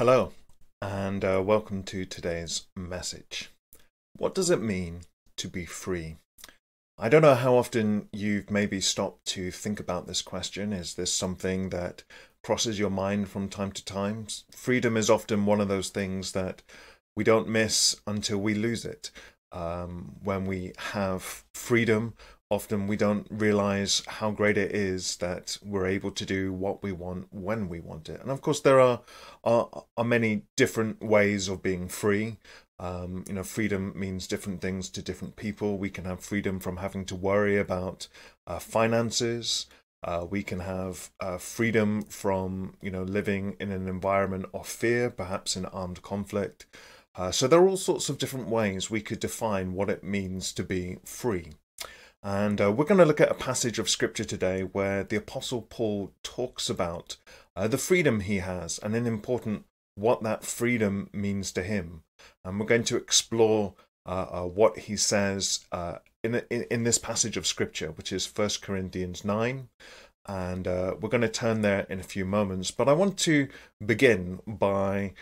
Hello, and uh, welcome to today's message. What does it mean to be free? I don't know how often you've maybe stopped to think about this question. Is this something that crosses your mind from time to time? Freedom is often one of those things that we don't miss until we lose it. Um, when we have freedom, often we don't realize how great it is that we're able to do what we want when we want it. And of course, there are are, are many different ways of being free. Um, you know, freedom means different things to different people. We can have freedom from having to worry about uh, finances. Uh, we can have uh, freedom from, you know, living in an environment of fear, perhaps in armed conflict. Uh, so there are all sorts of different ways we could define what it means to be free. And uh, we're going to look at a passage of scripture today where the Apostle Paul talks about uh, the freedom he has and, in important, what that freedom means to him. And we're going to explore uh, uh what he says uh, in, in, in this passage of scripture, which is 1 Corinthians 9. And uh, we're going to turn there in a few moments. But I want to begin by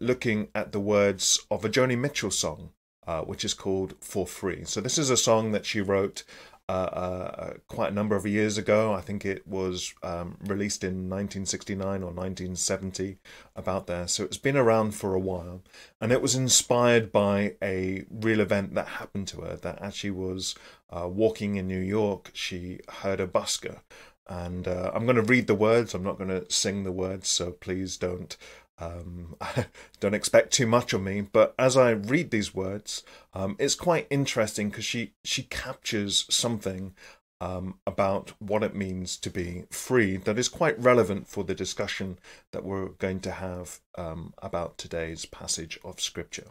looking at the words of a Joni Mitchell song uh, which is called For Free. So, this is a song that she wrote uh, uh, quite a number of years ago. I think it was um, released in 1969 or 1970, about there. So, it's been around for a while. And it was inspired by a real event that happened to her that as she was uh, walking in New York. She heard a busker. And uh, I'm going to read the words. I'm not going to sing the words, so please don't um, don't expect too much of me, but as I read these words, um, it's quite interesting because she she captures something um, about what it means to be free that is quite relevant for the discussion that we're going to have um, about today's passage of scripture.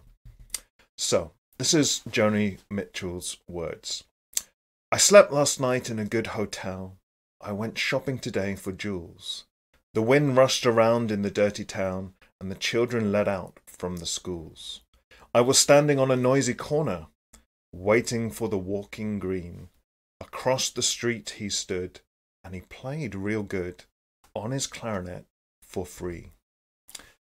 So this is Joni Mitchell's words. I slept last night in a good hotel. I went shopping today for jewels. The wind rushed around in the dirty town, and the children let out from the schools. I was standing on a noisy corner, waiting for the walking green. Across the street he stood, and he played real good on his clarinet for free.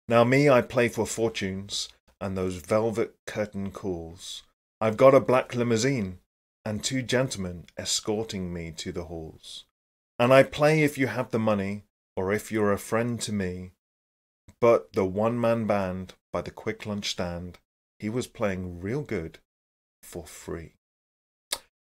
Now, me, I play for fortunes and those velvet curtain calls. I've got a black limousine and two gentlemen escorting me to the halls. And I play if you have the money or if you're a friend to me. But the one man band by the quick lunch stand, he was playing real good for free.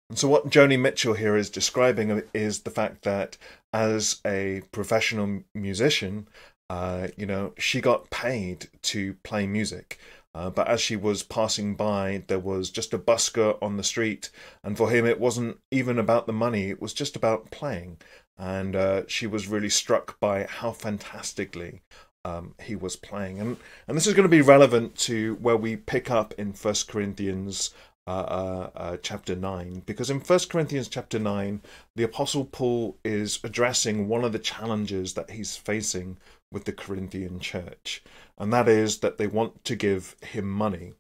And so, what Joni Mitchell here is describing is the fact that as a professional musician, uh, you know, she got paid to play music. Uh, but as she was passing by, there was just a busker on the street, and for him, it wasn't even about the money, it was just about playing and uh, she was really struck by how fantastically um, he was playing. And and this is going to be relevant to where we pick up in First Corinthians. Uh, uh, uh, chapter 9 because in First corinthians chapter 9 the apostle paul is addressing one of the challenges that he's facing with the corinthian church and that is that they want to give him money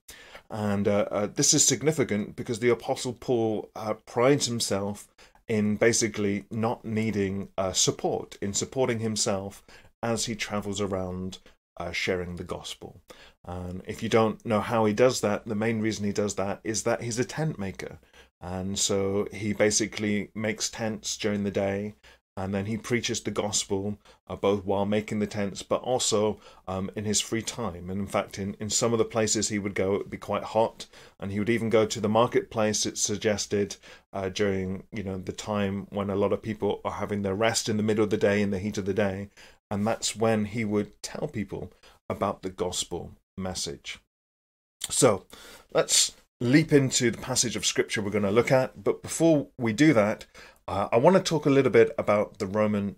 and uh, uh, this is significant because the apostle paul uh, prides himself in basically not needing uh, support, in supporting himself as he travels around uh, sharing the gospel. And if you don't know how he does that, the main reason he does that is that he's a tent maker. And so he basically makes tents during the day and then he preaches the gospel uh, both while making the tents but also um, in his free time. And in fact in, in some of the places he would go it would be quite hot. And he would even go to the marketplace it's suggested uh, during you know the time when a lot of people are having their rest in the middle of the day in the heat of the day. And that's when he would tell people about the gospel message. So let's leap into the passage of scripture we're going to look at. But before we do that uh, I want to talk a little bit about the Roman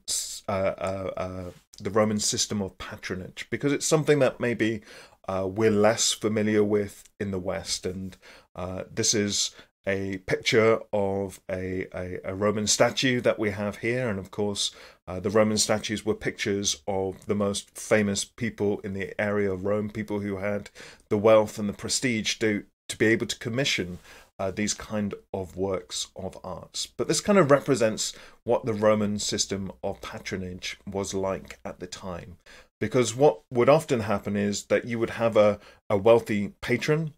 uh, uh, uh, the Roman system of patronage because it's something that maybe uh, we're less familiar with in the West, and uh, this is a picture of a, a, a, Roman statue that we have here, and of course, the Roman statues were pictures of the most famous people in the area of Rome, people who had the wealth and the prestige to to be able to commission uh, these kind of works of arts. But this kind of represents what the Roman system of patronage was like at the time. Because what would often happen is that you would have a, a wealthy patron,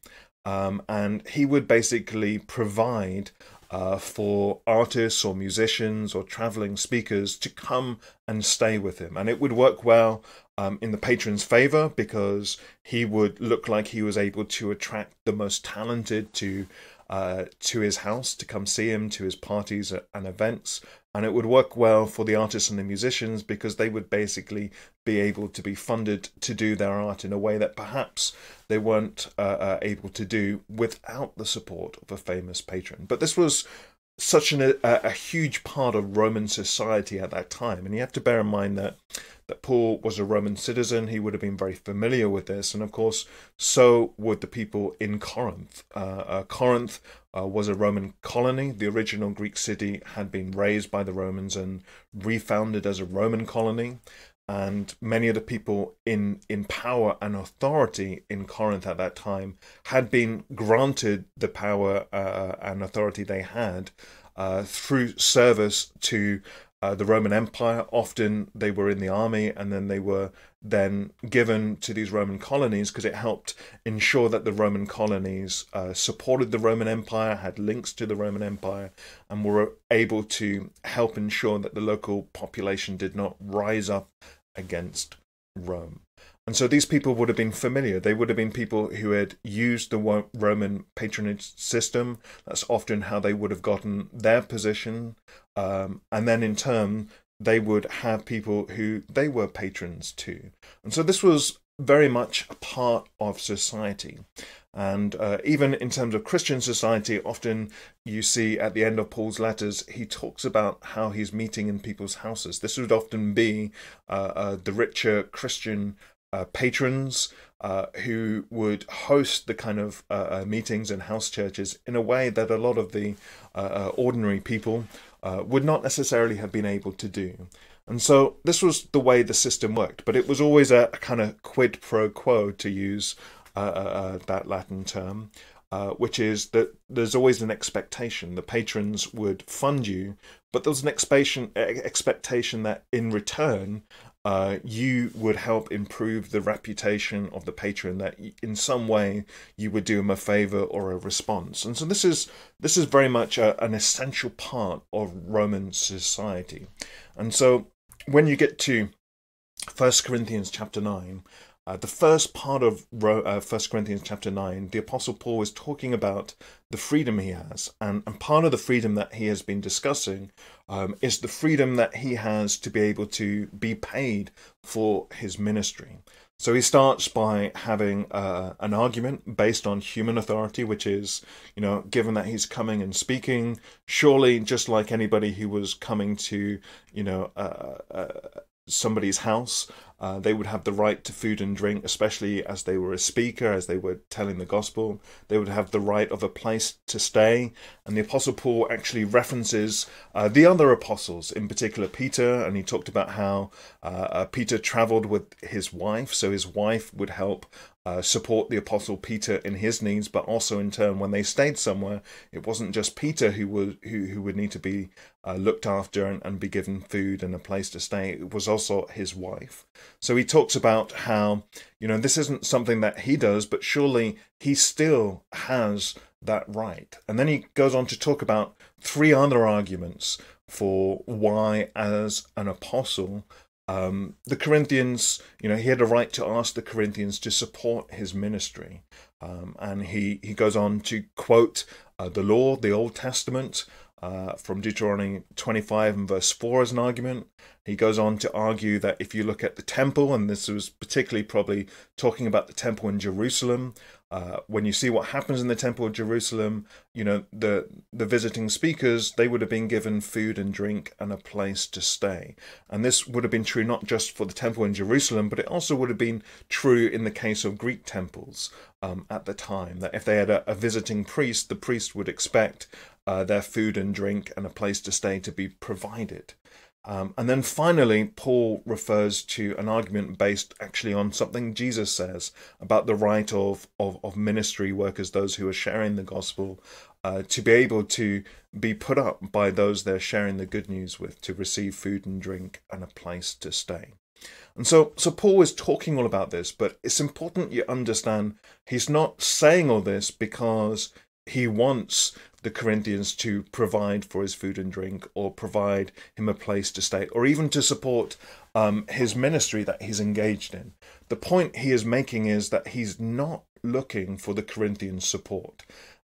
um, and he would basically provide uh, for artists or musicians or traveling speakers to come and stay with him. And it would work well um, in the patron's favor because he would look like he was able to attract the most talented to uh, to his house to come see him to his parties and events. And it would work well for the artists and the musicians because they would basically be able to be funded to do their art in a way that perhaps they weren't uh, uh, able to do without the support of a famous patron. But this was such an, a, a huge part of roman society at that time. And you have to bear in mind that that Paul was a Roman citizen. He would have been very familiar with this. And of course, so would the people in Corinth. Uh, uh, Corinth uh, was a Roman colony. The original Greek city had been razed by the Romans and refounded as a Roman colony. And many of the people in, in power and authority in Corinth at that time had been granted the power uh, and authority they had uh, through service to uh, the Roman Empire. Often they were in the army and then they were then given to these Roman colonies because it helped ensure that the Roman colonies uh, supported the Roman Empire, had links to the Roman Empire, and were able to help ensure that the local population did not rise up against Rome. And so these people would have been familiar. They would have been people who had used the Roman patronage system. That's often how they would have gotten their position. Um, and then in turn, they would have people who they were patrons to. And so this was very much a part of society. And uh, even in terms of Christian society, often you see at the end of Paul's letters, he talks about how he's meeting in people's houses. This would often be uh, uh, the richer Christian uh, patrons uh, who would host the kind of uh, uh meetings and house churches in a way that a lot of the uh, uh, ordinary people would not necessarily have been able to do. And so this was the way the system worked, but it was always a, a kind of quid pro quo, to use that Latin term. Which is that there's always an expectation. The patrons would fund you, but there was an expectation expectation that in return uh, you would help improve the reputation of the patron that in some way you would do him a favor or a response. And so this is this is very much a, an essential part of roman society. And so when you get to First corinthians chapter 9 uh, the first part of uh, First Corinthians chapter nine, the Apostle Paul is talking about the freedom he has, and, and part of the freedom that he has been discussing um, is the freedom that he has to be able to be paid for his ministry. So he starts by having uh, an argument based on human authority, which is, you know, given that he's coming and speaking, surely just like anybody who was coming to, you know, uh, uh somebody's house. Uh, they would have the right to food and drink, especially as they were a speaker, as they were telling the gospel. They would have the right of a place to stay. And the Apostle Paul actually references uh, the other apostles, in particular Peter, and he talked about how uh, uh Peter traveled with his wife, so his wife would help uh, support the apostle Peter in his needs, but also in turn, when they stayed somewhere, it wasn't just Peter who would who, who would need to be uh, looked after and, and be given food and a place to stay. It was also his wife. So he talks about how you know this isn't something that he does, but surely he still has that right. And then he goes on to talk about three other arguments for why, as an apostle, um, the Corinthians, you know, he had a right to ask the Corinthians to support his ministry. Um, and he, he goes on to quote uh, the law, the Old Testament, uh, from Deuteronomy 25 and verse 4 as an argument. He goes on to argue that if you look at the temple, and this was particularly probably talking about the temple in Jerusalem, uh, when you see what happens in the temple of Jerusalem, you know the the visiting speakers they would have been given food and drink and a place to stay, and this would have been true not just for the temple in Jerusalem, but it also would have been true in the case of Greek temples um, at the time. That if they had a, a visiting priest, the priest would expect uh, their food and drink and a place to stay to be provided. Um, and then finally, Paul refers to an argument based actually on something Jesus says about the right of, of, of ministry workers, those who are sharing the gospel, uh, to be able to be put up by those they're sharing the good news with, to receive food and drink and a place to stay. And so, so Paul is talking all about this, but it's important you understand he's not saying all this because he wants the Corinthians to provide for his food and drink or provide him a place to stay or even to support um, his ministry that he's engaged in. The point he is making is that he's not looking for the Corinthian support.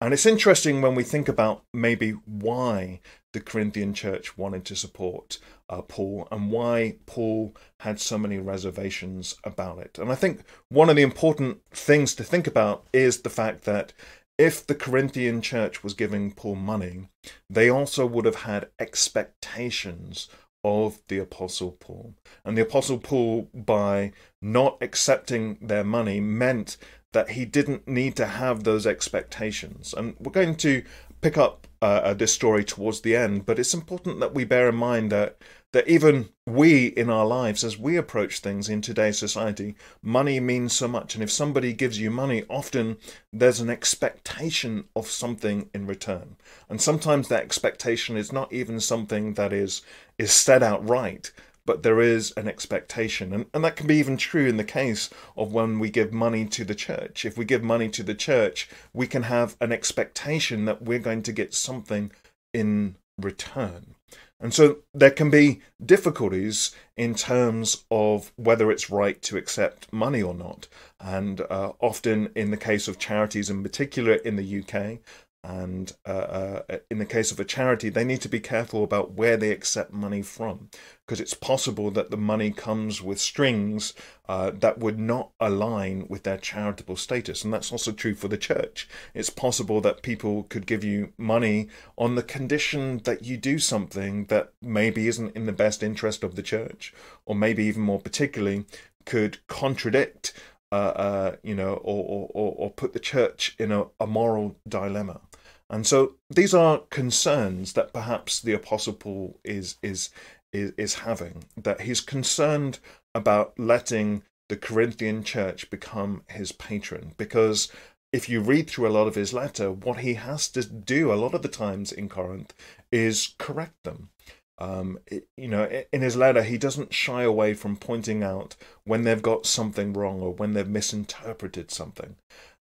And it's interesting when we think about maybe why the Corinthian church wanted to support uh, Paul and why Paul had so many reservations about it. And I think one of the important things to think about is the fact that if the Corinthian church was giving Paul money, they also would have had expectations of the Apostle Paul. And the Apostle Paul, by not accepting their money, meant that he didn't need to have those expectations. And we're going to pick up uh, uh this story towards the end, but it's important that we bear in mind that that even we in our lives, as we approach things in today's society, money means so much. And if somebody gives you money, often there's an expectation of something in return. And sometimes that expectation is not even something that is is said outright, but there is an expectation. And, and that can be even true in the case of when we give money to the church. If we give money to the church, we can have an expectation that we're going to get something in return. And so there can be difficulties in terms of whether it's right to accept money or not. And uh, often, in the case of charities, in particular in the UK, and uh, uh, in the case of a charity, they need to be careful about where they accept money from, because it's possible that the money comes with strings uh, that would not align with their charitable status. And that's also true for the church. It's possible that people could give you money on the condition that you do something that maybe isn't in the best interest of the church, or maybe even more particularly, could contradict uh, uh, you know, or, or, or put the church in a, a moral dilemma. And so these are concerns that perhaps the Apostle Paul is is is, is having. That he's concerned about letting the Corinthian church become his patron, because if you read through a lot of his letter, what he has to do a lot of the times in Corinth is correct them. Um, you know, in his letter, he doesn't shy away from pointing out when they've got something wrong or when they've misinterpreted something.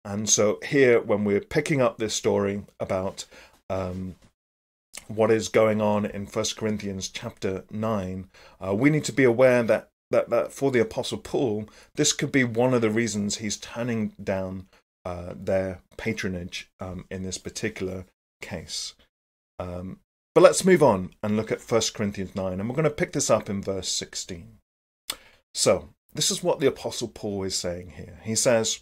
And so here, when we're picking up this story about um, what is going on in First Corinthians chapter nine, uh, we need to be aware that, that that for the Apostle Paul, this could be one of the reasons he's turning down uh, their patronage um, in this particular case. Um, but let's move on and look at First Corinthians 9, and we're going to pick this up in verse 16. So, this is what the Apostle Paul is saying here. He says,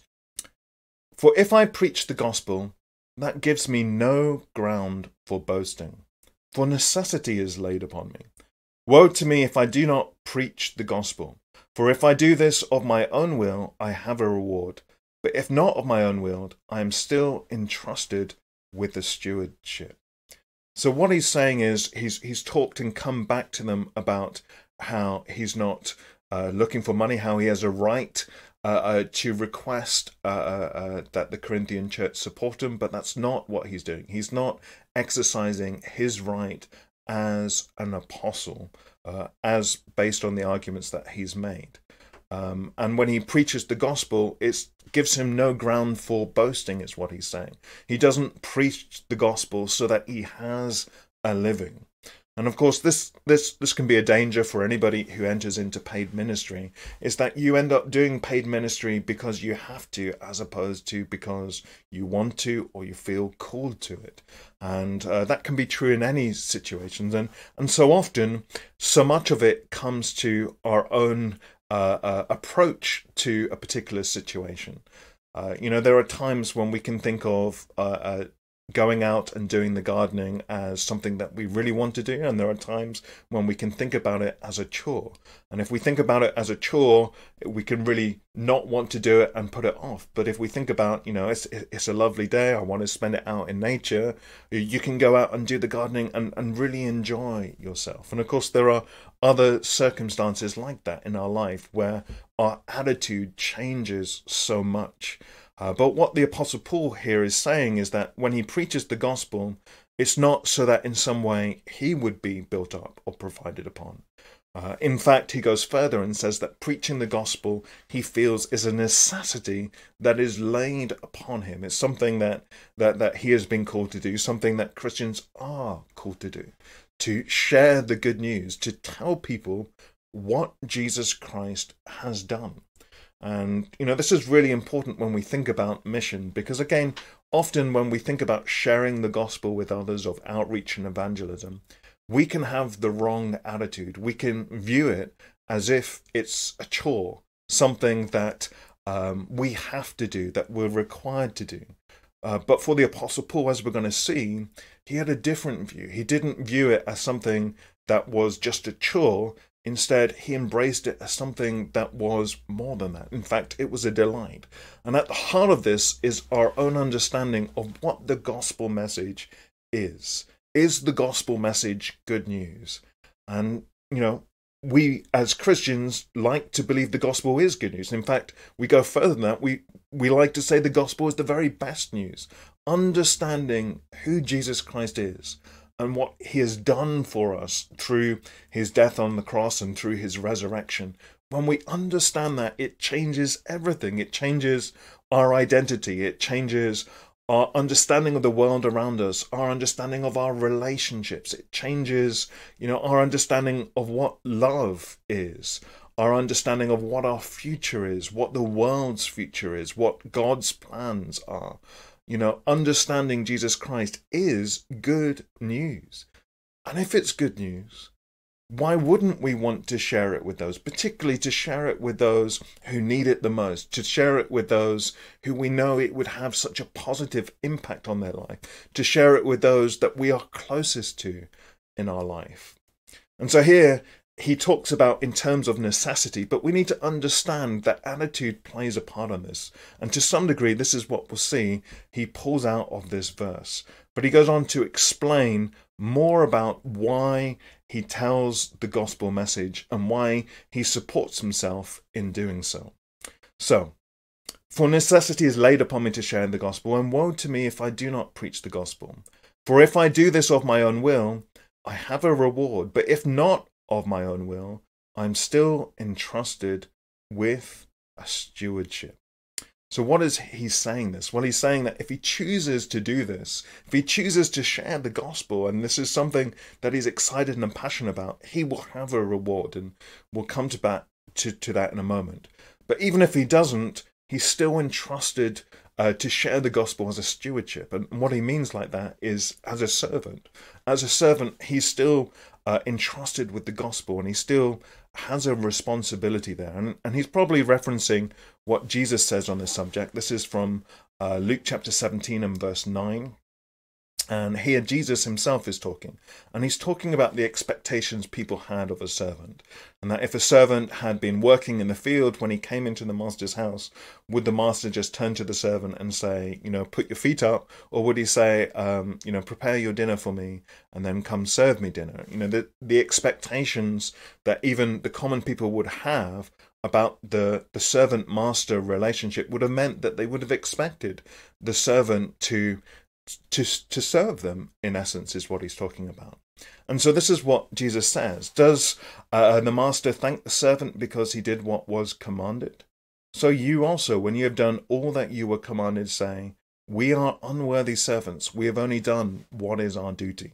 for if I preach the gospel, that gives me no ground for boasting, for necessity is laid upon me. Woe to me if I do not preach the gospel. For if I do this of my own will, I have a reward. But if not of my own will, I am still entrusted with the stewardship. So what he's saying is he's he's talked and come back to them about how he's not uh, looking for money, how he has a right uh, uh, to request uh, uh, uh, that the Corinthian church support him, but that's not what he's doing. He's not exercising his right as an apostle, uh, as based on the arguments that he's made. Um, and when he preaches the gospel, it gives him no ground for boasting, is what he's saying. He doesn't preach the gospel so that he has a living. And of course, this this this can be a danger for anybody who enters into paid ministry. Is that you end up doing paid ministry because you have to, as opposed to because you want to or you feel called to it. And uh, that can be true in any situations. And and so often, so much of it comes to our own uh, uh, approach to a particular situation. Uh, you know, there are times when we can think of uh, uh, going out and doing the gardening as something that we really want to do and there are times when we can think about it as a chore. And if we think about it as a chore we can really not want to do it and put it off. But if we think about you know it's it's a lovely day i want to spend it out in nature you can go out and do the gardening and, and really enjoy yourself. And of course there are other circumstances like that in our life where our attitude changes so much uh, but what the Apostle Paul here is saying is that when he preaches the gospel, it's not so that in some way he would be built up or provided upon. Uh, in fact, he goes further and says that preaching the gospel he feels is a necessity that is laid upon him. It's something that, that, that he has been called to do, something that Christians are called to do, to share the good news, to tell people what Jesus Christ has done. And, you know, this is really important when we think about mission because, again, often when we think about sharing the gospel with others of outreach and evangelism, we can have the wrong attitude. We can view it as if it's a chore, something that um, we have to do, that we're required to do. Uh, but for the Apostle Paul, as we're going to see, he had a different view. He didn't view it as something that was just a chore. Instead, he embraced it as something that was more than that. In fact, it was a delight. And at the heart of this is our own understanding of what the gospel message is is the gospel message good news? And, you know, we as Christians like to believe the gospel is good news. In fact, we go further than that. We we like to say the gospel is the very best news. Understanding who Jesus Christ is and what he has done for us through his death on the cross and through his resurrection. When we understand that, it changes everything. It changes our identity. It changes our understanding of the world around us, our understanding of our relationships. It changes, you know, our understanding of what love is, our understanding of what our future is, what the world's future is, what God's plans are. You know, understanding Jesus Christ is good news. And if it's good news, why wouldn't we want to share it with those, particularly to share it with those who need it the most, to share it with those who we know it would have such a positive impact on their life, to share it with those that we are closest to in our life? And so here he talks about in terms of necessity, but we need to understand that attitude plays a part on this. And to some degree, this is what we'll see he pulls out of this verse. But he goes on to explain more about why he tells the gospel message and why he supports himself in doing so. So, for necessity is laid upon me to share in the gospel, and woe to me if I do not preach the gospel. For if I do this of my own will, I have a reward, but if not of my own will, I'm still entrusted with a stewardship. So, what is he saying this? Well, he's saying that if he chooses to do this, if he chooses to share the gospel, and this is something that he's excited and passionate about, he will have a reward. And we'll come to that, to, to that in a moment. But even if he doesn't, he's still entrusted uh, to share the gospel as a stewardship. And what he means like that is as a servant. As a servant, he's still uh, entrusted with the gospel and he still has a responsibility there. And, and he's probably referencing what Jesus says on this subject. This is from uh, Luke chapter 17 and verse 9. And here Jesus himself is talking. And he's talking about the expectations people had of a servant. And that if a servant had been working in the field when he came into the master's house, would the master just turn to the servant and say, you know, put your feet up? Or would he say, um, you know, prepare your dinner for me and then come serve me dinner? You know, the, the expectations that even the common people would have about the, the servant master relationship would have meant that they would have expected the servant to to to serve them in essence is what he's talking about. And so this is what jesus says. Does uh, the master thank the servant because he did what was commanded? So you also when you have done all that you were commanded say we are unworthy servants. We have only done what is our duty.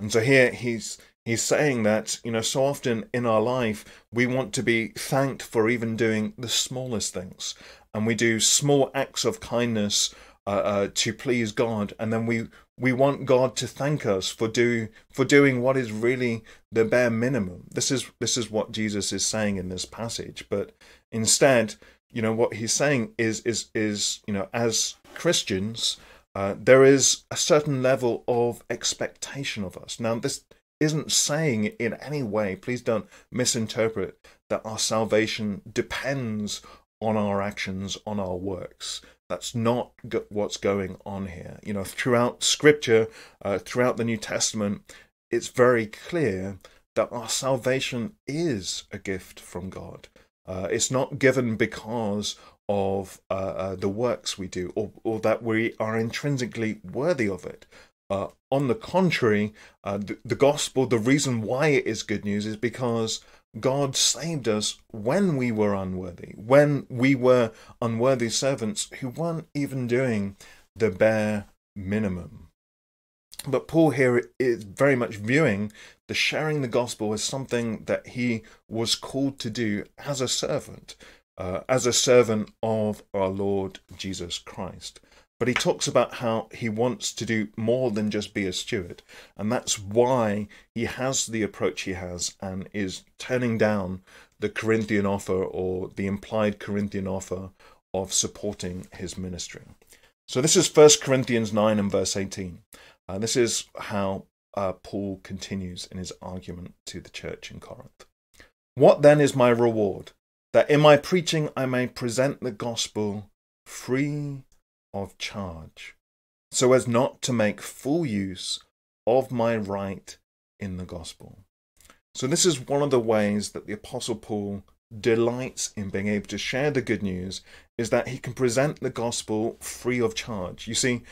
And so here he's he's saying that you know so often in our life we want to be thanked for even doing the smallest things. And we do small acts of kindness uh, uh, to please God, and then we we want God to thank us for do for doing what is really the bare minimum. This is this is what Jesus is saying in this passage, but instead, you know, what he's saying is is is you know, as Christians, uh, there is a certain level of expectation of us. Now, this isn't saying in any way, please don't misinterpret that our salvation depends on our actions, on our works. That's not what's going on here. You know, throughout Scripture, uh, throughout the New Testament, it's very clear that our salvation is a gift from God. Uh, it's not given because of uh, uh the works we do or, or that we are intrinsically worthy of it. Uh, on the contrary, uh, the, the gospel, the reason why it is good news is because God saved us when we were unworthy, when we were unworthy servants who weren't even doing the bare minimum. But Paul here is very much viewing the sharing the gospel as something that he was called to do as a servant, uh, as a servant of our Lord Jesus Christ. But he talks about how he wants to do more than just be a steward. And that's why he has the approach he has and is turning down the Corinthian offer or the implied Corinthian offer of supporting his ministry. So this is 1 Corinthians 9 and verse 18. Uh, this is how uh, Paul continues in his argument to the church in Corinth. What then is my reward? That in my preaching I may present the gospel free of charge, so as not to make full use of my right in the gospel. So, this is one of the ways that the Apostle Paul delights in being able to share the good news is that he can present the gospel free of charge. You see,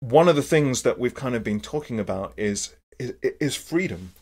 one of the things that we've kind of been talking about is is, is freedom.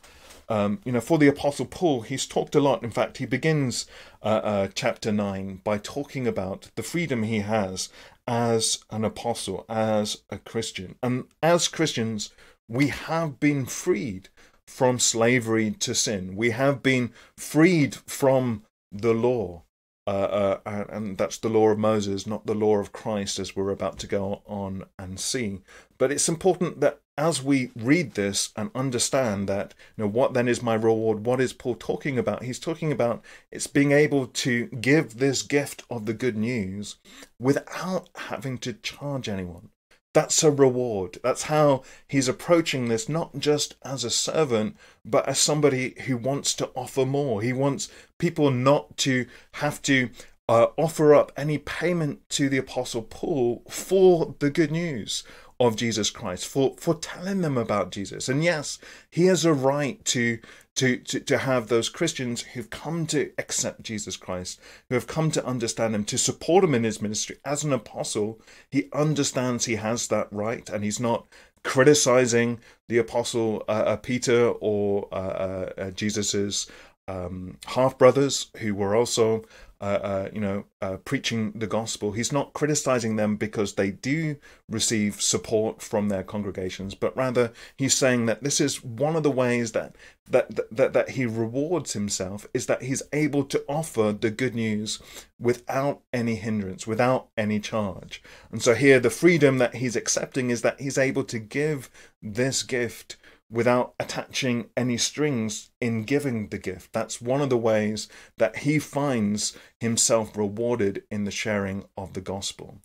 Um, you know, for the Apostle Paul, he's talked a lot. In fact, he begins uh, uh, chapter 9 by talking about the freedom he has as an apostle, as a Christian. And as Christians, we have been freed from slavery to sin. We have been freed from the law. Uh, uh, and that's the law of Moses, not the law of Christ, as we're about to go on and see. But it's important that as we read this and understand that, you know, what then is my reward? What is Paul talking about? He's talking about it's being able to give this gift of the good news without having to charge anyone. That's a reward. That's how he's approaching this, not just as a servant, but as somebody who wants to offer more. He wants people not to have to uh, offer up any payment to the Apostle Paul for the good news of Jesus Christ, for, for telling them about Jesus. And yes, he has a right to, to, to, to have those Christians who've come to accept Jesus Christ, who have come to understand him, to support him in his ministry. As an apostle, he understands he has that right and he's not criticizing the apostle uh, uh, Peter or uh, uh, uh Jesus's um, half brothers who were also uh, uh, you know, uh, preaching the gospel. He's not criticizing them because they do receive support from their congregations, but rather he's saying that this is one of the ways that that that that he rewards himself is that he's able to offer the good news without any hindrance, without any charge. And so here, the freedom that he's accepting is that he's able to give this gift without attaching any strings in giving the gift. That's one of the ways that he finds himself rewarded in the sharing of the gospel.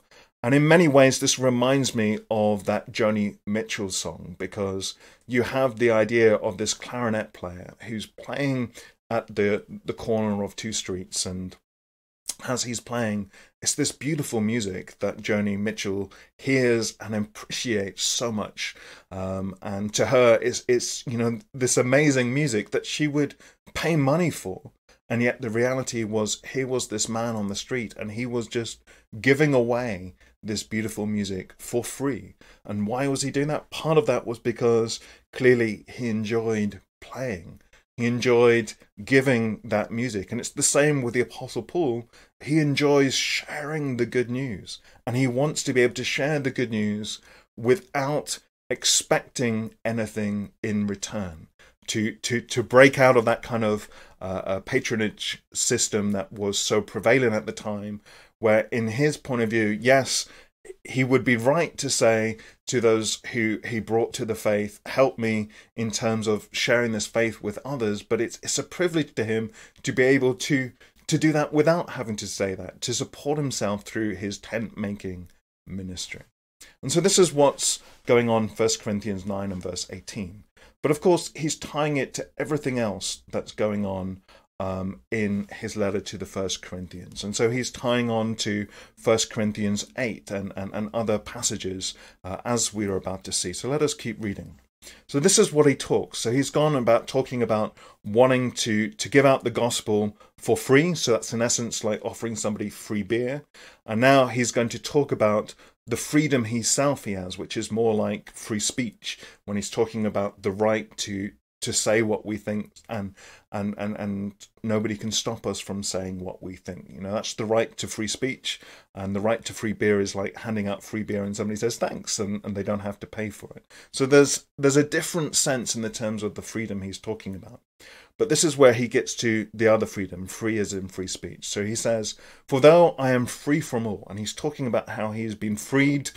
And in many ways, this reminds me of that Joni Mitchell song because you have the idea of this clarinet player who's playing at the, the corner of two streets and as he's playing, it's this beautiful music that Joni Mitchell hears and appreciates so much. Um, and to her, it's, it's, you know, this amazing music that she would pay money for. And yet the reality was, here was this man on the street, and he was just giving away this beautiful music for free. And why was he doing that? Part of that was because clearly he enjoyed playing. He enjoyed giving that music. And it's the same with the Apostle Paul. He enjoys sharing the good news. And he wants to be able to share the good news without expecting anything in return. To, to, to break out of that kind of uh, patronage system that was so prevalent at the time, where, in his point of view, yes, he would be right to say to those who he brought to the faith, help me in terms of sharing this faith with others. But it's it's a privilege to him to be able to to do that without having to say that, to support himself through his tent making ministry. And so this is what's going on 1 Corinthians 9 and verse 18. But of course, he's tying it to everything else that's going on um, in his letter to the First Corinthians. And so he's tying on to First Corinthians 8 and, and, and other passages uh, as we are about to see. So let us keep reading. So this is what he talks. So he's gone about talking about wanting to to give out the gospel for free. So that's in essence like offering somebody free beer. And now he's going to talk about the freedom himself he has, which is more like free speech when he's talking about the right to to say what we think and and and and nobody can stop us from saying what we think you know? That's the right to free speech and the right to free beer is like handing out free beer and somebody says thanks and, and they don't have to pay for it. So there's there's a different sense in the terms of the freedom he's talking about. But this is where he gets to the other freedom, free as in free speech. So he says, For though I am free from all, and he's talking about how he has been freed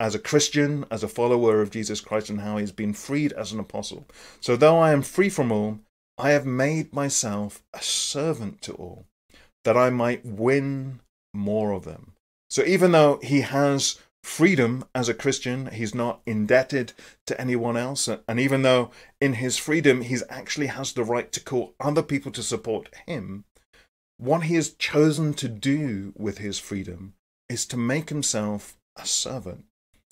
as a Christian, as a follower of Jesus Christ, and how he's been freed as an apostle. So, though I am free from all, I have made myself a servant to all, that I might win more of them. So, even though he has freedom as a Christian, he's not indebted to anyone else, and even though in his freedom he actually has the right to call other people to support him, what he has chosen to do with his freedom is to make himself a servant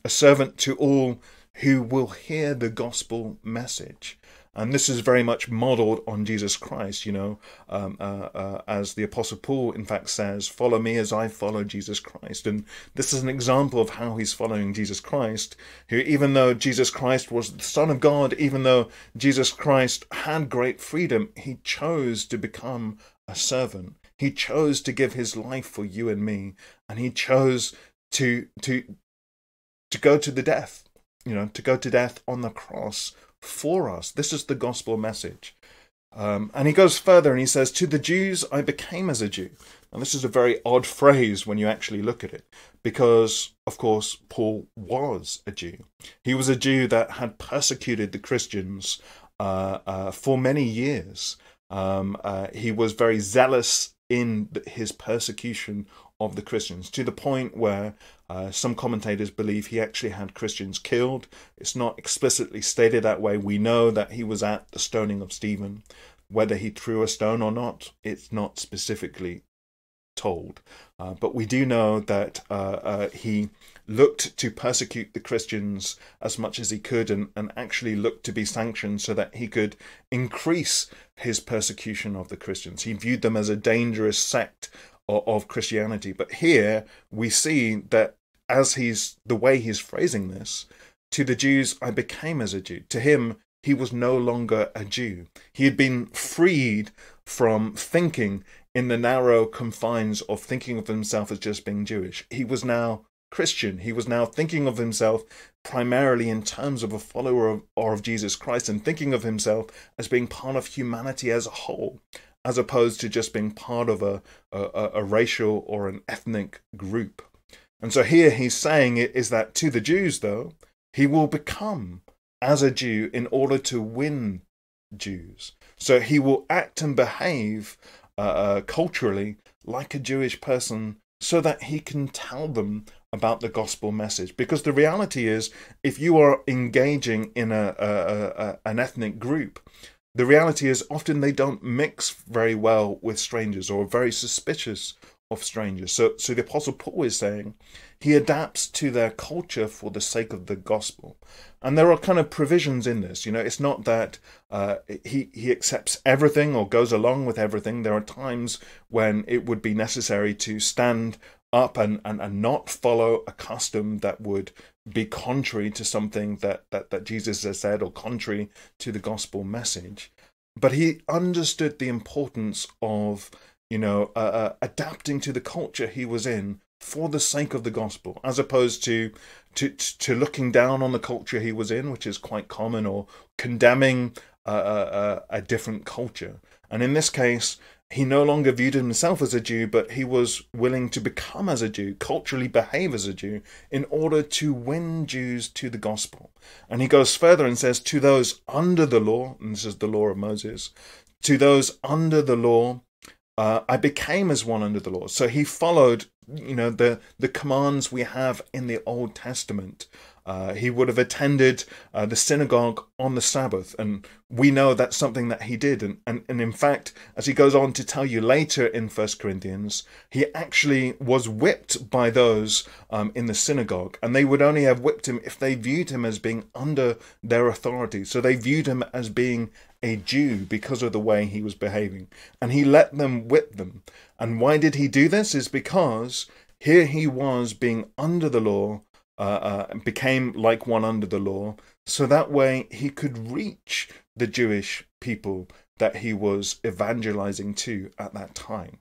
a servant to all who will hear the gospel message. And this is very much modeled on Jesus Christ, you know, um, uh, uh, as the Apostle Paul, in fact, says, Follow me as I follow Jesus Christ. And this is an example of how he's following Jesus Christ, who, even though Jesus Christ was the Son of God, even though Jesus Christ had great freedom, he chose to become a servant. He chose to give his life for you and me, and he chose to to to go to the death, you know, to go to death on the cross for us. This is the gospel message. Um, and he goes further and he says, To the Jews I became as a Jew. And this is a very odd phrase when you actually look at it, because, of course, Paul was a Jew. He was a Jew that had persecuted the Christians uh, uh, for many years. Um, uh, he was very zealous in his persecution of the Christians to the point where uh, some commentators believe he actually had Christians killed. It's not explicitly stated that way. We know that he was at the stoning of Stephen. Whether he threw a stone or not, it's not specifically told. Uh, but we do know that uh, uh, he looked to persecute the Christians as much as he could and, and actually looked to be sanctioned so that he could increase his persecution of the Christians. He viewed them as a dangerous sect of, Christianity. But here we see that as he's the way he's phrasing this, to the Jews I became as a Jew. To him, he was no longer a Jew. He had been freed from thinking in the narrow confines of thinking of himself as just being Jewish. He was now Christian. He was now thinking of himself primarily in terms of a follower of, or of Jesus Christ and thinking of himself as being part of humanity as a whole as opposed to just being part of a, a, a racial or an ethnic group. And so here he's saying it is that to the Jews, though, he will become as a Jew in order to win Jews. So he will act and behave uh, uh, culturally like a Jewish person so that he can tell them about the gospel message. Because the reality is, if you are engaging in a, a, a an ethnic group, the reality is often they don't mix very well with strangers or are very suspicious of strangers. So, so the Apostle Paul is saying he adapts to their culture for the sake of the gospel. And there are kind of provisions in this. You know, it's not that uh, he, he accepts everything or goes along with everything. There are times when it would be necessary to stand up and, and, and not follow a custom that would be contrary to something that, that, that Jesus has said or contrary to the gospel message. But he understood the importance of, you know, uh, uh, adapting to the culture he was in for the sake of the gospel, as opposed to, to to looking down on the culture he was in, which is quite common, or condemning a, a, a different culture. And in this case, he no longer viewed himself as a Jew, but he was willing to become as a Jew, culturally behave as a Jew, in order to win Jews to the gospel. And he goes further and says, To those under the law, and this is the law of Moses, to those under the law, uh, I became as one under the law. So he followed, you know, the the commands we have in the Old Testament uh, he would have attended uh, the synagogue on the Sabbath, and we know that's something that he did. And, and, and in fact, as he goes on to tell you later in First Corinthians, he actually was whipped by those um, in the synagogue, and they would only have whipped him if they viewed him as being under their authority. So they viewed him as being a Jew because of the way he was behaving, and he let them whip them. And why did he do this? Is because here he was being under the law uh, uh, became like one under the law, so that way he could reach the Jewish people that he was evangelizing to at that time.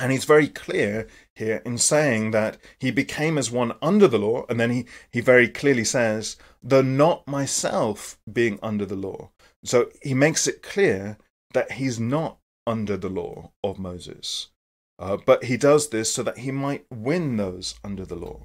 And he's very clear here in saying that he became as one under the law, and then he, he very clearly says, though not myself being under the law. So he makes it clear that he's not under the law of Moses. Uh, but he does this so that he might win those under the law.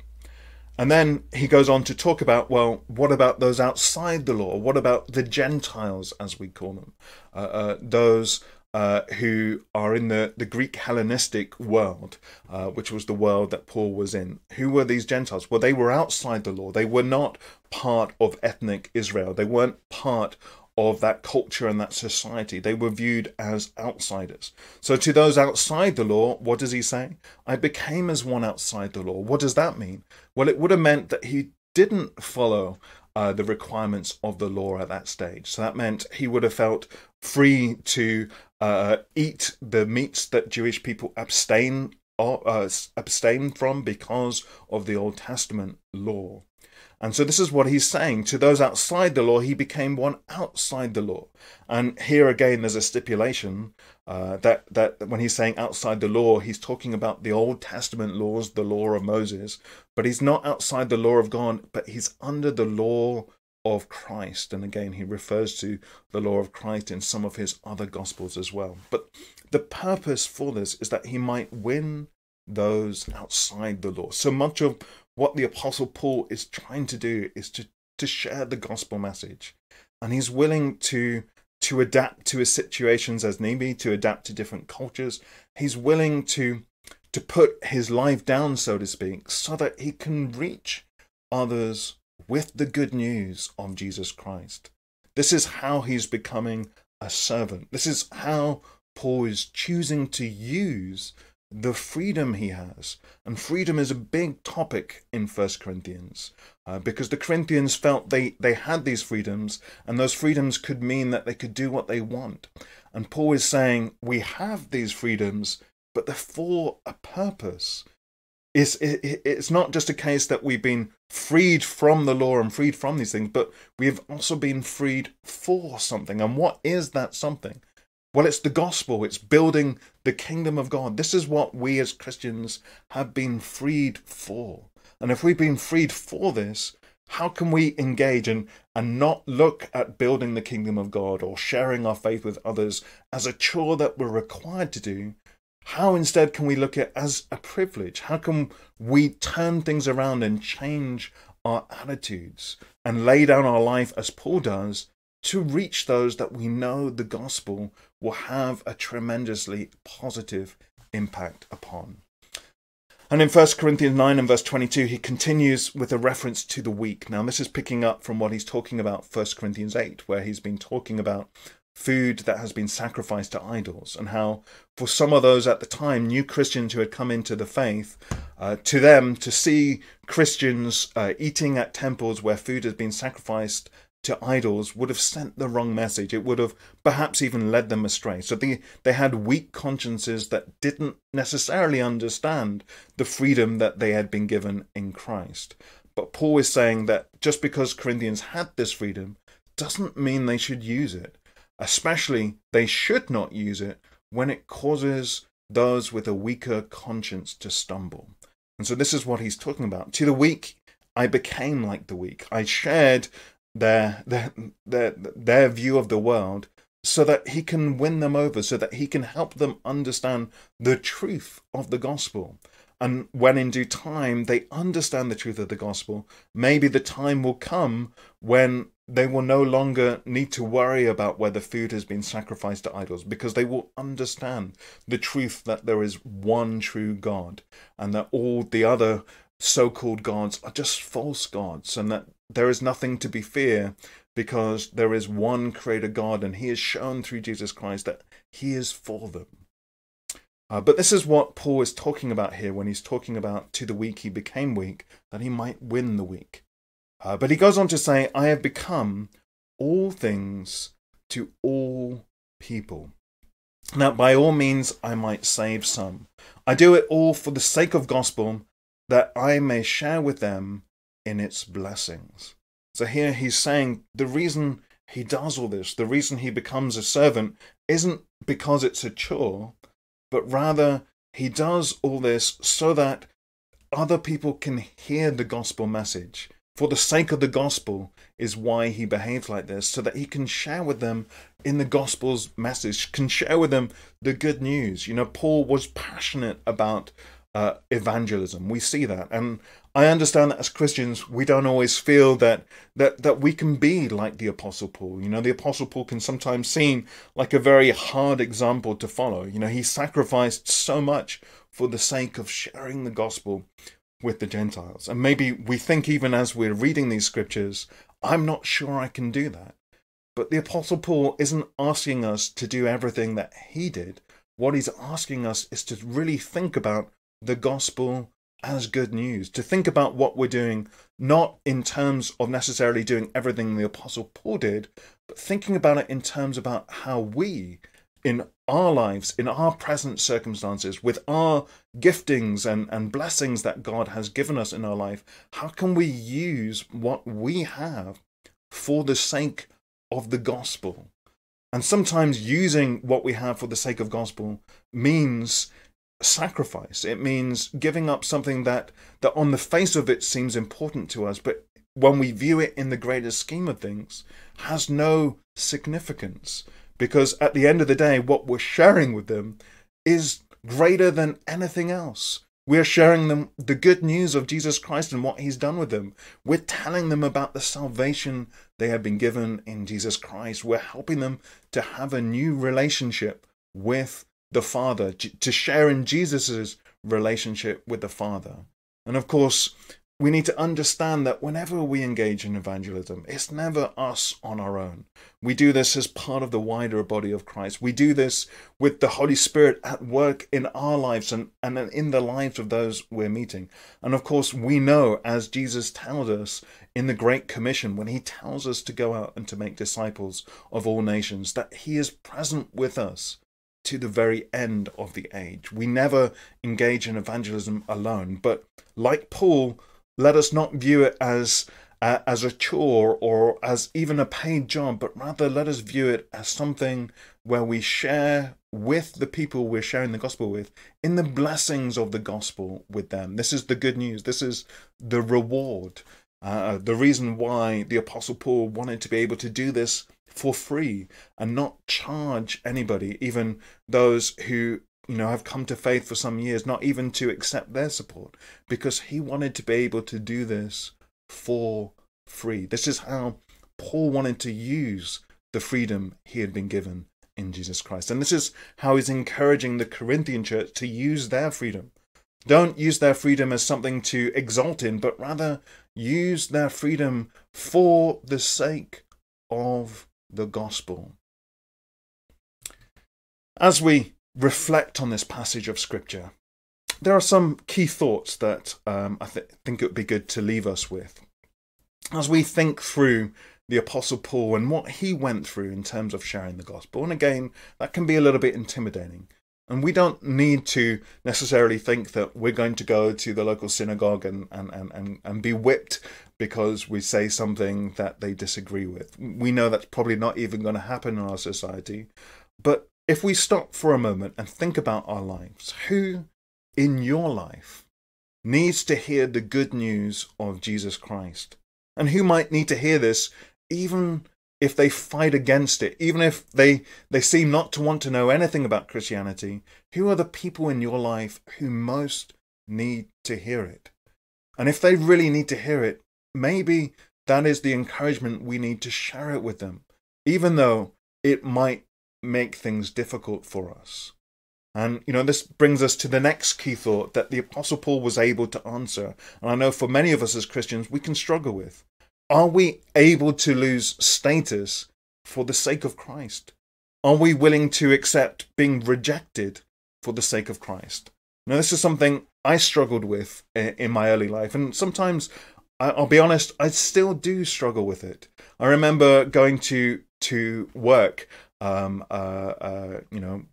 And then he goes on to talk about, well, what about those outside the law? What about the Gentiles, as we call them? Uh, uh, those uh, who are in the, the Greek Hellenistic world, uh, which was the world that Paul was in. Who were these Gentiles? Well, they were outside the law. They were not part of ethnic Israel. They weren't part of that culture and that society. They were viewed as outsiders. So, to those outside the law, what does he say? I became as one outside the law. What does that mean? Well, it would have meant that he didn't follow uh, the requirements of the law at that stage. So that meant he would have felt free to uh, eat the meats that Jewish people abstain uh, abstain from because of the Old Testament law. And so this is what he's saying. To those outside the law, he became one outside the law. And here again, there's a stipulation uh, that, that when he's saying outside the law, he's talking about the Old Testament laws, the law of Moses. But he's not outside the law of God, but he's under the law of Christ. And again, he refers to the law of Christ in some of his other gospels as well. But the purpose for this is that he might win those outside the law. So much of what the Apostle Paul is trying to do is to, to share the gospel message. And he's willing to to adapt to his situations as need be, to adapt to different cultures. He's willing to to put his life down, so to speak, so that he can reach others with the good news of Jesus Christ. This is how he's becoming a servant. This is how Paul is choosing to use the freedom he has. And freedom is a big topic in First Corinthians uh, because the Corinthians felt they, they had these freedoms, and those freedoms could mean that they could do what they want. And Paul is saying, We have these freedoms, but they're for a purpose. It's, it, it's not just a case that we've been freed from the law and freed from these things, but we've also been freed for something. And what is that something? Well, it's the gospel, it's building the kingdom of God. This is what we as Christians have been freed for. And if we've been freed for this, how can we engage and, and not look at building the kingdom of God or sharing our faith with others as a chore that we're required to do? How instead can we look at as a privilege? How can we turn things around and change our attitudes and lay down our life as Paul does to reach those that we know the gospel will have a tremendously positive impact upon. And in 1 Corinthians 9 and verse 22, he continues with a reference to the weak. Now, this is picking up from what he's talking about 1 Corinthians 8, where he's been talking about food that has been sacrificed to idols, and how for some of those at the time, new Christians who had come into the faith, uh, to them to see Christians uh, eating at temples where food has been sacrificed to idols would have sent the wrong message. It would have perhaps even led them astray. So they, they had weak consciences that didn't necessarily understand the freedom that they had been given in Christ. But Paul is saying that just because Corinthians had this freedom doesn't mean they should use it. Especially, they should not use it when it causes those with a weaker conscience to stumble. And so this is what he's talking about. To the weak, I became like the weak. I shared their their their their view of the world so that he can win them over so that he can help them understand the truth of the gospel. And when in due time they understand the truth of the gospel maybe the time will come when they will no longer need to worry about whether food has been sacrificed to idols because they will understand the truth that there is one true God and that all the other so called gods are just false gods and that there is nothing to be fear because there is one creator God and he has shown through Jesus Christ that he is for them. Uh, but this is what Paul is talking about here when he's talking about to the weak he became weak, that he might win the weak. Uh, but he goes on to say, I have become all things to all people. That by all means, I might save some. I do it all for the sake of gospel, that I may share with them in its blessings. So here he's saying the reason he does all this, the reason he becomes a servant, isn't because it's a chore, but rather he does all this so that other people can hear the gospel message. For the sake of the gospel is why he behaves like this, so that he can share with them in the gospel's message, can share with them the good news. You know, Paul was passionate about uh, evangelism. We see that, and I understand that as Christians, we don't always feel that that that we can be like the Apostle Paul. You know, the Apostle Paul can sometimes seem like a very hard example to follow. You know, he sacrificed so much for the sake of sharing the gospel with the Gentiles, and maybe we think even as we're reading these scriptures, I'm not sure I can do that. But the Apostle Paul isn't asking us to do everything that he did. What he's asking us is to really think about the gospel as good news, to think about what we're doing, not in terms of necessarily doing everything the Apostle Paul did, but thinking about it in terms about how we, in our lives, in our present circumstances, with our giftings and, and blessings that God has given us in our life, how can we use what we have for the sake of the gospel? And sometimes using what we have for the sake of gospel means sacrifice. It means giving up something that that on the face of it seems important to us, but when we view it in the greater scheme of things, has no significance. Because at the end of the day, what we're sharing with them is greater than anything else. We're sharing them the good news of Jesus Christ and what he's done with them. We're telling them about the salvation they have been given in Jesus Christ. We're helping them to have a new relationship with the Father, to share in Jesus' relationship with the Father. And of course, we need to understand that whenever we engage in evangelism, it's never us on our own. We do this as part of the wider body of Christ. We do this with the Holy Spirit at work in our lives and, and in the lives of those we're meeting. And of course, we know, as Jesus tells us in the Great Commission, when he tells us to go out and to make disciples of all nations, that he is present with us to the very end of the age. We never engage in evangelism alone, but like Paul, let us not view it as uh, as a chore or as even a paid job, but rather let us view it as something where we share with the people we're sharing the gospel with in the blessings of the gospel with them. This is the good news. This is the reward. Uh, the reason why the Apostle Paul wanted to be able to do this for free and not charge anybody, even those who you know have come to faith for some years, not even to accept their support, because he wanted to be able to do this for free. This is how Paul wanted to use the freedom he had been given in Jesus Christ. And this is how he's encouraging the Corinthian church to use their freedom. Don't use their freedom as something to exalt in, but rather use their freedom for the sake of the gospel. As we reflect on this passage of Scripture, there are some key thoughts that um, I th- think it would be good to leave us with. As we think through the Apostle Paul and what he went through in terms of sharing the gospel, and again, that can be a little bit intimidating. And we don't need to necessarily think that we're going to go to the local synagogue and, and, and, and, and be whipped because we say something that they disagree with. We know that's probably not even going to happen in our society. But if we stop for a moment and think about our lives, who in your life needs to hear the good news of Jesus Christ? And who might need to hear this even if they fight against it, even if they, they seem not to want to know anything about Christianity, who are the people in your life who most need to hear it? And if they really need to hear it, maybe that is the encouragement we need to share it with them, even though it might make things difficult for us. And, you know, this brings us to the next key thought that the Apostle Paul was able to answer. And I know for many of us as Christians, we can struggle with. Are we able to lose status for the sake of Christ? Are we willing to accept being rejected for the sake of Christ? Now, this is something I struggled with in my early life, and sometimes I'll be honest, I still do struggle with it. I remember going to to work, um, uh, uh, you know,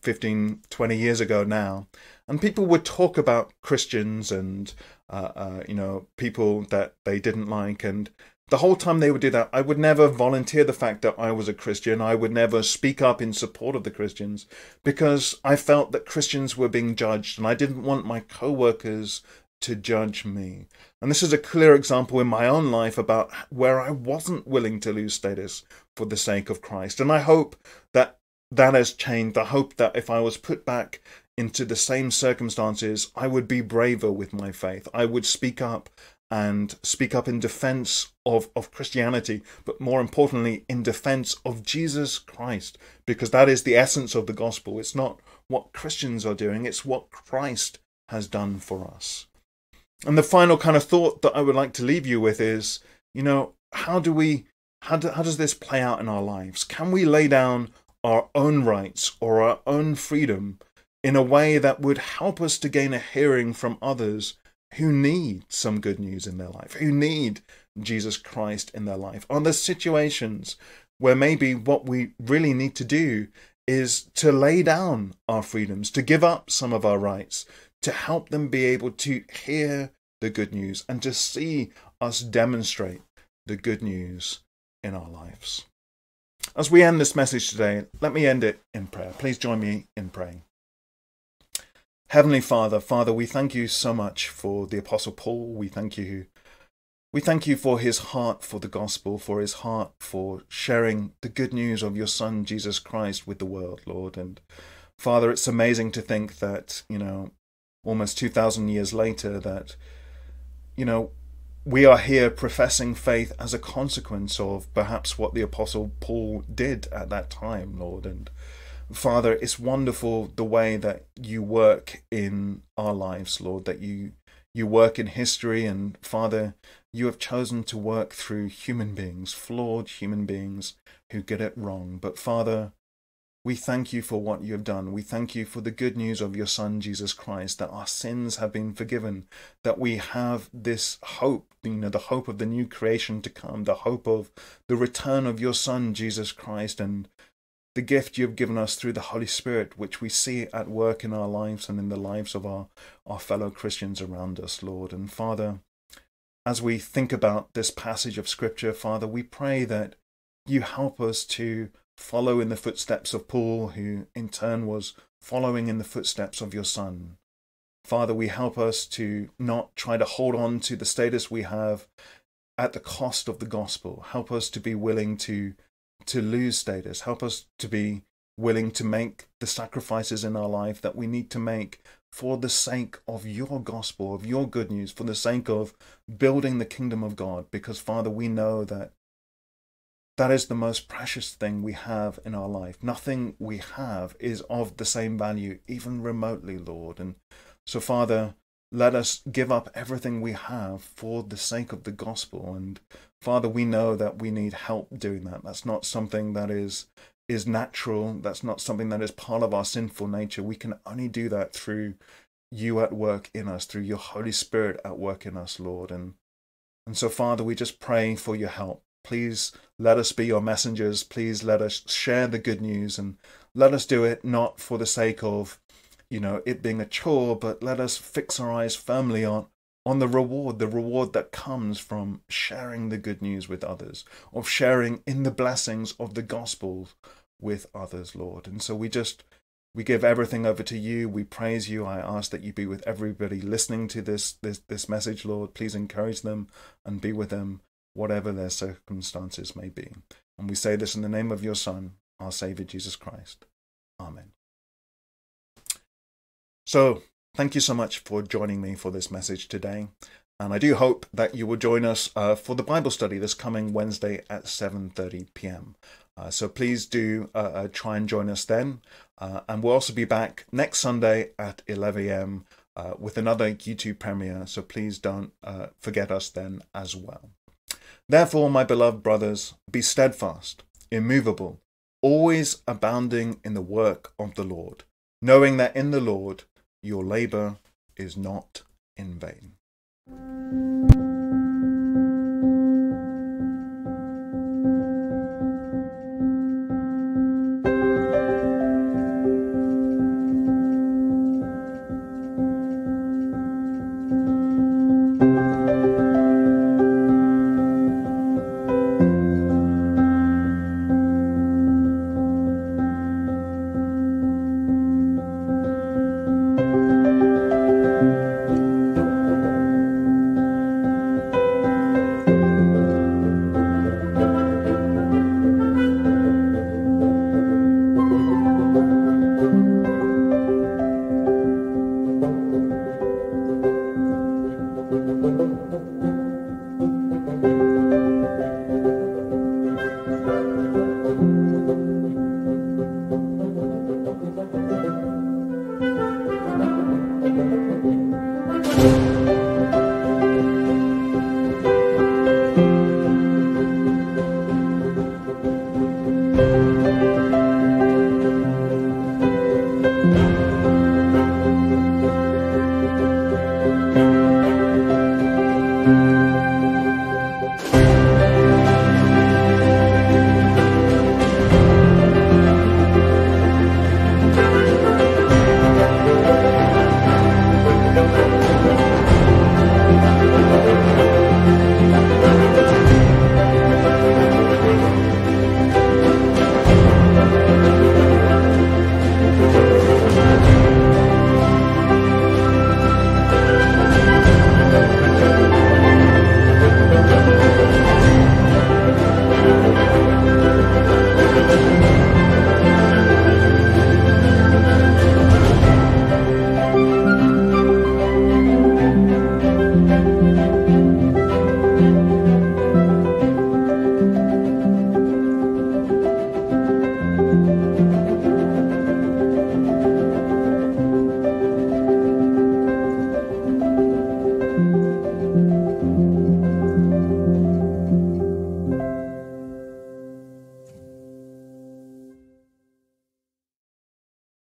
15, 20 years ago now, and people would talk about Christians and uh, uh, you know people that they didn't like, and the whole time they would do that, I would never volunteer the fact that I was a Christian. I would never speak up in support of the Christians because I felt that Christians were being judged and I didn't want my co workers to judge me. And this is a clear example in my own life about where I wasn't willing to lose status for the sake of Christ. And I hope that that has changed. I hope that if I was put back into the same circumstances, I would be braver with my faith. I would speak up and speak up in defense of, of Christianity, but more importantly, in defense of Jesus Christ, because that is the essence of the gospel. It's not what Christians are doing, it's what Christ has done for us. And the final kind of thought that I would like to leave you with is, you know, how do we, how, do, how does this play out in our lives? Can we lay down our own rights or our own freedom in a way that would help us to gain a hearing from others who need some good news in their life, who need Jesus Christ in their life? Are there situations where maybe what we really need to do is to lay down our freedoms, to give up some of our rights, to help them be able to hear the good news and to see us demonstrate the good news in our lives? As we end this message today, let me end it in prayer. Please join me in praying. Heavenly Father, Father, we thank you so much for the Apostle Paul. We thank you. We thank you for his heart for the gospel, for his heart for sharing the good news of your Son, Jesus Christ, with the world, Lord. And Father, it's amazing to think that, you know, almost 2,000 years later, that, you know, we are here professing faith as a consequence of perhaps what the Apostle Paul did at that time, Lord. And Father, it's wonderful the way that you work in our lives, Lord, that you you work in history and Father, you have chosen to work through human beings, flawed human beings who get it wrong. But Father, we thank you for what you have done. We thank you for the good news of your Son, Jesus Christ, that our sins have been forgiven, that we have this hope, you know, the hope of the new creation to come, the hope of the return of your Son, Jesus Christ, and the gift you have given us through the Holy Spirit, which we see at work in our lives and in the lives of our, our fellow Christians around us, Lord. And Father, as we think about this passage of Scripture, Father, we pray that you help us to follow in the footsteps of Paul, who in turn was following in the footsteps of your Son. Father, we help us to not try to hold on to the status we have at the cost of the gospel. Help us to be willing to to lose status. Help us to be willing to make the sacrifices in our life that we need to make for the sake of your gospel, of your good news, for the sake of building the kingdom of God. Because, Father, we know that that is the most precious thing we have in our life. Nothing we have is of the same value, even remotely, Lord. And so, Father, let us give up everything we have for the sake of the gospel. And Father, we know that we need help doing that. That's not something that is is natural. That's not something that is part of our sinful nature. We can only do that through you at work in us, through your Holy Spirit at work in us, Lord. And and so, Father, we just pray for your help. Please let us be your messengers. Please let us share the good news and let us do it not for the sake of, you know, it being a chore, but let us fix our eyes firmly on on the reward, the reward that comes from sharing the good news with others, of sharing in the blessings of the gospel with others, Lord. And so we just we give everything over to you. We praise you. I ask that you be with everybody listening to this this this message, Lord. Please encourage them and be with them, whatever their circumstances may be. And we say this in the name of your Son, our Savior Jesus Christ. Amen. So Thank you so much for joining me for this message today. And I do hope that you will join us uh, for the Bible study this coming Wednesday at 7:30 p.m. Uh, so please do uh, uh, try and join us then. Uh, and we'll also be back next Sunday at 11 a.m. Uh, with another YouTube premiere. So please don't forget us then as well. Therefore, my beloved brothers, be steadfast, immovable, always abounding in the work of the Lord, knowing that in the Lord your labour is not in vain.